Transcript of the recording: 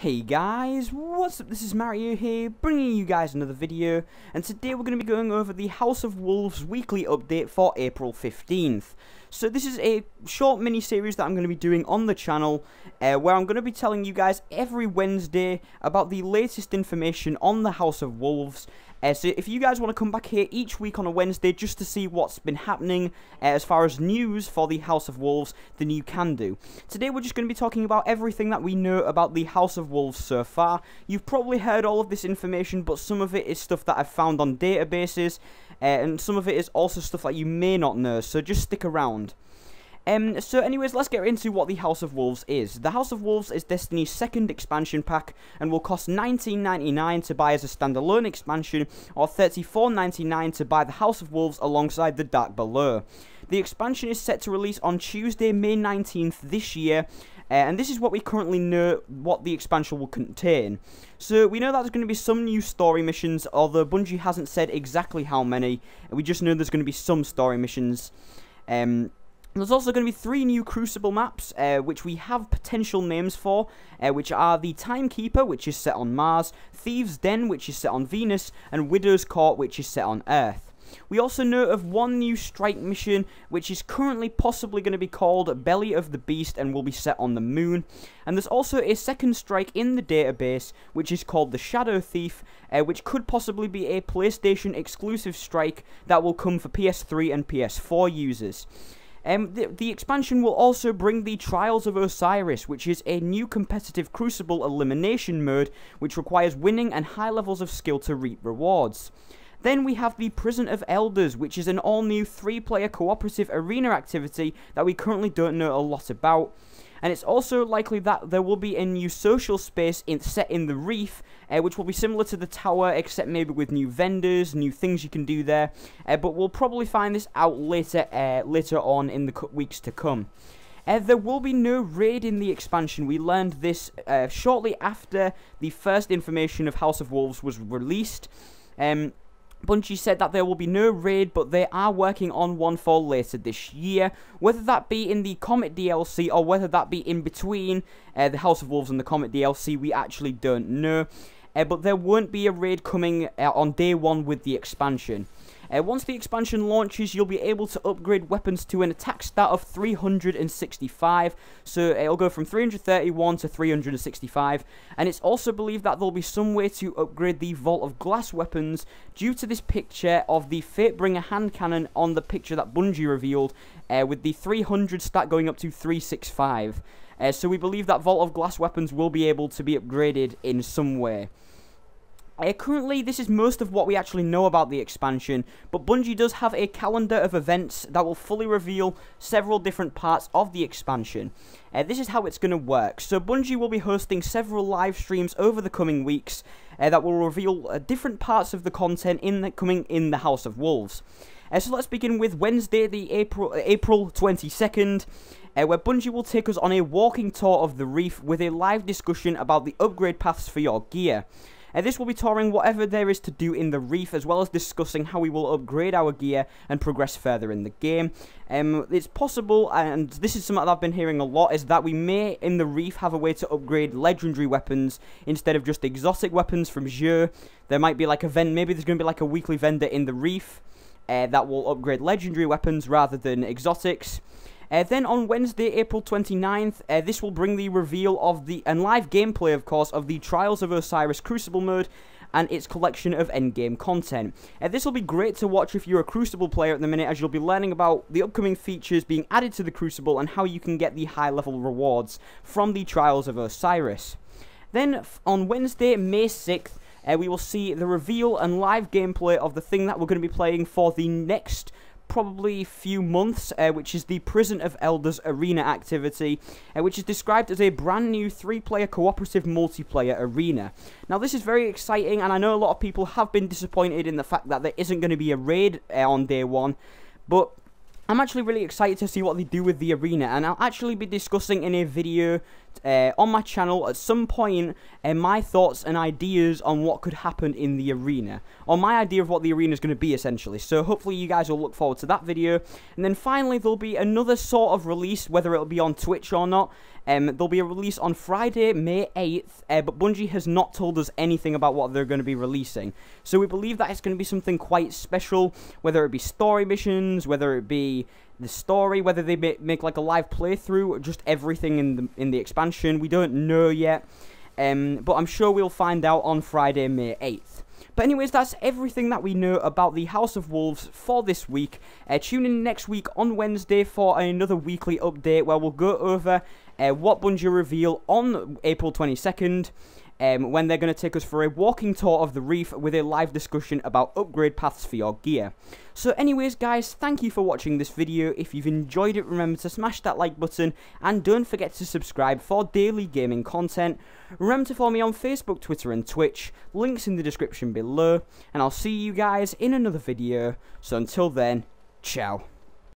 Hey guys, what's up? This is Mario here, bringing you guys another video, and today we're going to be going over the House of Wolves weekly update for April 15th. So this is a short mini-series that I'm going to be doing on the channel, uh, where I'm going to be telling you guys every Wednesday about the latest information on the House of Wolves, uh, so if you guys want to come back here each week on a Wednesday just to see what's been happening uh, as far as news for the House of Wolves, then you can do. Today we're just going to be talking about everything that we know about the House of Wolves so far. You've probably heard all of this information, but some of it is stuff that I've found on databases, uh, and some of it is also stuff that you may not know, so just stick around. Um, so anyways, let's get into what the House of Wolves is. The House of Wolves is Destiny's second expansion pack and will cost $19.99 to buy as a standalone expansion or $34.99 to buy the House of Wolves alongside the Dark Below. The expansion is set to release on Tuesday, May 19th this year, uh, and this is what we currently know what the expansion will contain. So we know that there's going to be some new story missions, although Bungie hasn't said exactly how many. We just know there's going to be some story missions. Um, there's also going to be three new Crucible maps, uh, which we have potential names for, uh, which are the Timekeeper, which is set on Mars, Thieves' Den, which is set on Venus, and Widow's Court, which is set on Earth. We also know of one new strike mission, which is currently possibly going to be called Belly of the Beast and will be set on the moon. And there's also a second strike in the database, which is called the Shadow Thief, uh, which could possibly be a PlayStation exclusive strike that will come for PS3 and PS4 users. Um, the, the, expansion will also bring the Trials of Osiris, which is a new competitive Crucible elimination mode, which requires winning and high levels of skill to reap rewards. Then we have the Prison of Elders, which is an all-new three-player cooperative arena activity that we currently don't know a lot about and it's also likely that there will be a new social space in, set in the reef, uh, which will be similar to the tower, except maybe with new vendors, new things you can do there, uh, but we'll probably find this out later, uh, later on in the weeks to come. Uh, there will be no raid in the expansion. We learned this uh, shortly after the first information of House of Wolves was released. Um, Bungie said that there will be no raid, but they are working on one for later this year. Whether that be in the Comet DLC or whether that be in between uh, the House of Wolves and the Comet DLC, we actually don't know. Uh, but there won't be a raid coming uh, on day one with the expansion. Uh, once the expansion launches, you'll be able to upgrade weapons to an attack stat of 365. So it'll go from 331 to 365. And it's also believed that there'll be some way to upgrade the Vault of Glass weapons due to this picture of the Fatebringer hand cannon on the picture that Bungie revealed, uh, with the 300 stat going up to 365. Uh, so we believe that Vault of Glass weapons will be able to be upgraded in some way. Uh, currently, this is most of what we actually know about the expansion, but Bungie does have a calendar of events that will fully reveal several different parts of the expansion. Uh, this is how it's going to work. So Bungie will be hosting several live streams over the coming weeks uh, that will reveal uh, different parts of the content in the, coming in the House of Wolves. Uh, so let's begin with Wednesday, the April uh, April 22nd. Uh, where Bungie will take us on a walking tour of the reef with a live discussion about the upgrade paths for your gear. Uh, this will be touring whatever there is to do in the reef, as well as discussing how we will upgrade our gear and progress further in the game. Um, it's possible, and this is something that I've been hearing a lot, is that we may, in the reef, have a way to upgrade legendary weapons instead of just exotic weapons from Xûr. There might be like a vend, maybe there's going to be like a weekly vendor in the reef uh, that will upgrade legendary weapons rather than exotics. Uh, then on Wednesday, April 29th, uh, this will bring the reveal of the, and live gameplay of course, of the Trials of Osiris Crucible mode, and its collection of endgame content. Uh, this will be great to watch if you're a Crucible player at the minute as you'll be learning about the upcoming features being added to the Crucible and how you can get the high level rewards from the Trials of Osiris. Then on Wednesday, May 6th, uh, we will see the reveal and live gameplay of the thing that we're going to be playing for the next probably few months, uh, which is the Prison of Elders arena activity, uh, which is described as a brand new three-player cooperative multiplayer arena. Now, this is very exciting, and I know a lot of people have been disappointed in the fact that there isn't going to be a raid uh, on day one, but I'm actually really excited to see what they do with the arena, and I'll actually be discussing in a video uh, on my channel at some point uh, my thoughts and ideas on what could happen in the arena, or my idea of what the arena is going to be essentially. So hopefully you guys will look forward to that video. And then finally there'll be another sort of release, whether it'll be on Twitch or not. Um, there'll be a release on Friday, May 8th, uh, but Bungie has not told us anything about what they're going to be releasing. So we believe that it's going to be something quite special, whether it be story missions, whether it be the story, whether they make, like a live playthrough, or just everything in the in the expansion. We don't know yet, um, but I'm sure we'll find out on Friday, May 8th. But anyways, that's everything that we know about the House of Wolves for this week. Uh, tune in next week on Wednesday for another weekly update where we'll go over uh, what Bungie reveal on April 22nd um, when they're going to take us for a walking tour of the reef with a live discussion about upgrade paths for your gear. So anyways guys, thank you for watching this video. If you've enjoyed it, remember to smash that like button and don't forget to subscribe for daily gaming content. Remember to follow me on Facebook, Twitter and Twitch, links in the description below, and I'll see you guys in another video. So until then, ciao.